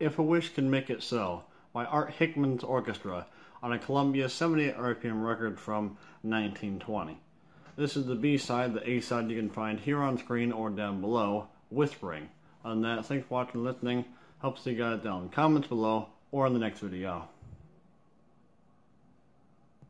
If a Wish Can Make It So by Art Hickman's Orchestra on a Columbia 78 RPM record from 1920. This is the B-side. The A-side you can find here on screen or down below, Whispering. On that, thanks for watching and listening. Hope to see you guys down in the comments below or in the next video.